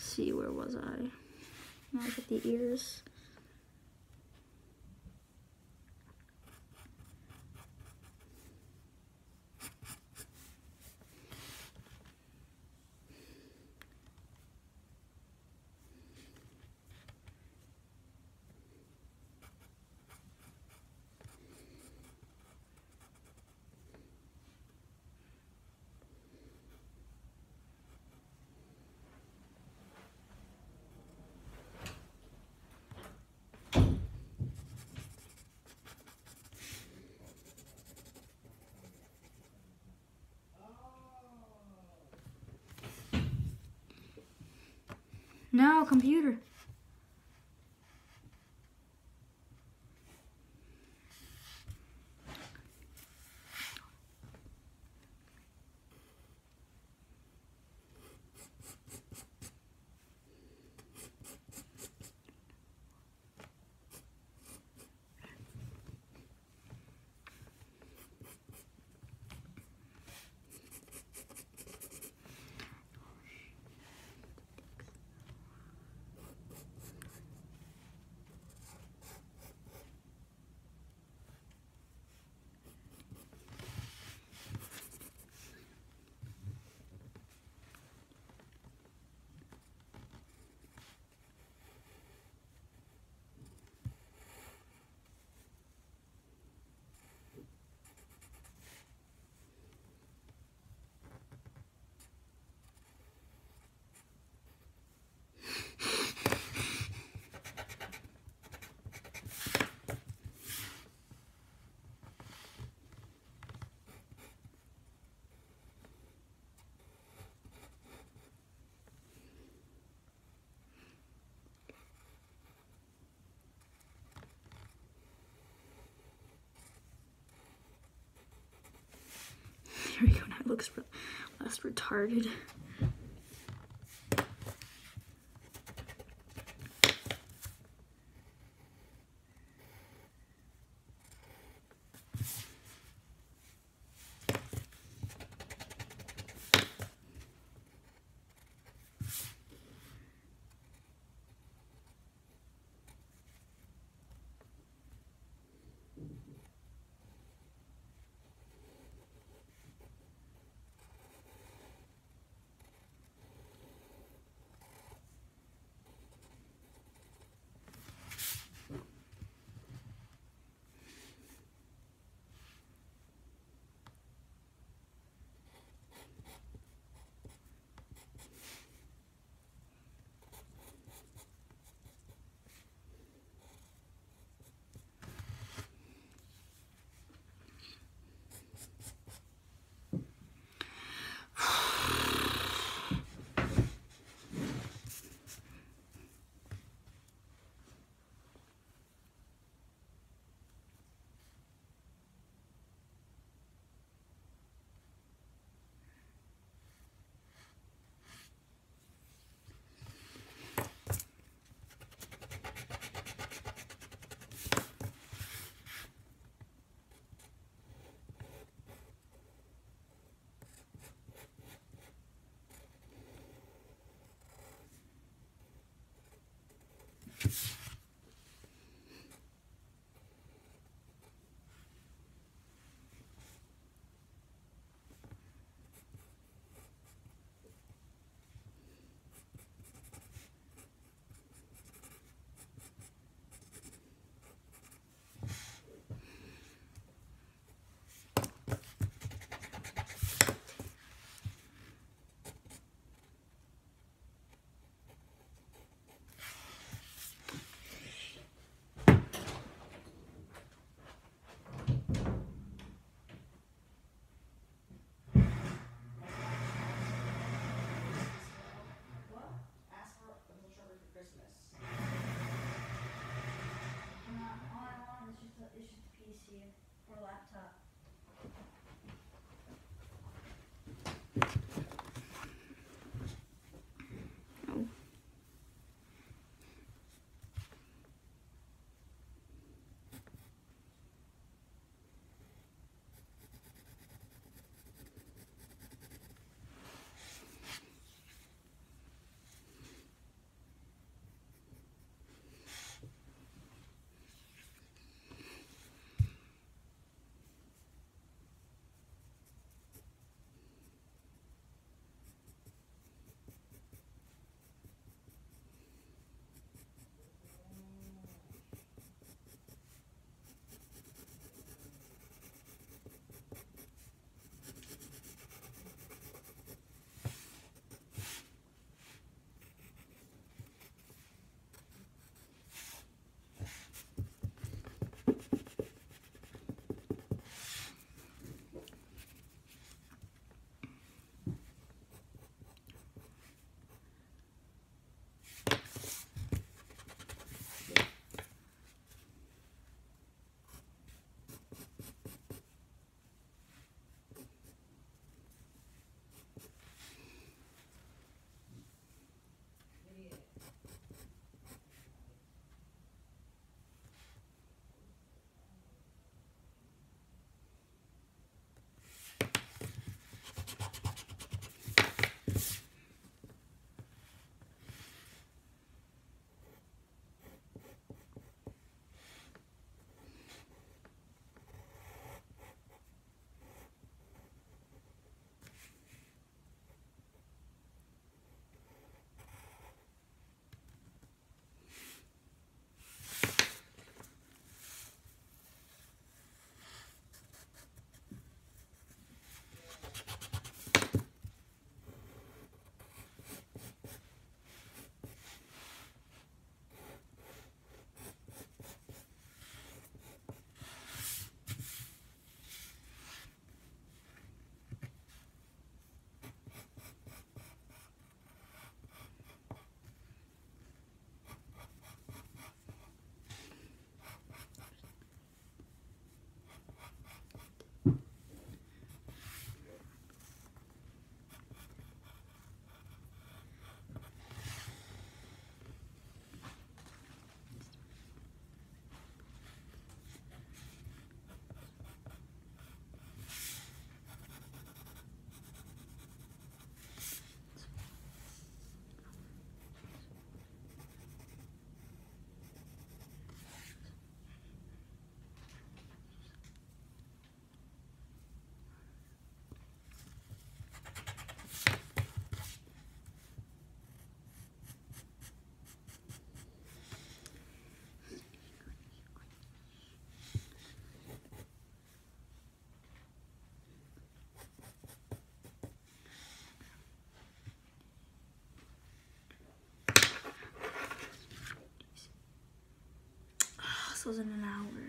see, where was I? Now I get the ears. No, computer. Looks less retarded. In an hour.